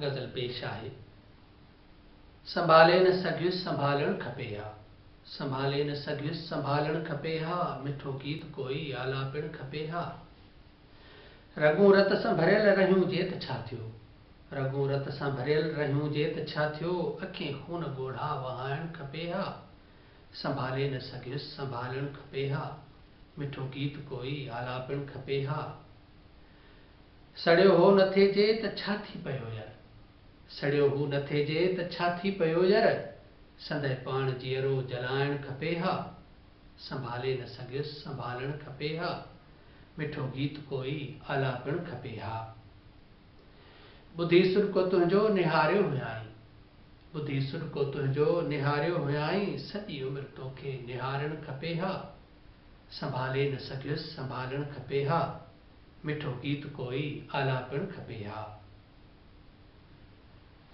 गज़ल पेश आहे। संभाले न सघियुसि संभालणु खपे हा संभाले न सघियुसि संभालणु खपे हा मिठो गीत कोई आलापिणु खपे हा रगूं रत सां भरियल रहियूं जे त छा थियो रगूं रत सां भरियल रहियूं जे त छा थियो अखियूं खून ॻोढ़ा वहाइणु खपे हा संभाले न सघियुसि संभालणु खपे हा मिठो गीत कोई आलापिणु खपे हा सड़ियो हो न थिएजे त छा थी पियो यार। सड़ियो हू न थिएजे त छा थी पियो यार संदहि पाण जीअरो जलाइणु खपे हा। संभाले न सघियुसि संभालणु खपे हा। मिठो गीत कोई आलापणु खपे हा। ॿुधी सुरको तुंहिंजो निहारियो हुयाई। ॿुधी सुरको तुंहिंजो निहारियो हुयाई। सॼी उमिरि तोखे निहारणु खपे हा। संभाले न सघियुसि संभालणु खपे हा। मिठो गीत कोई आलापणु खपे हा।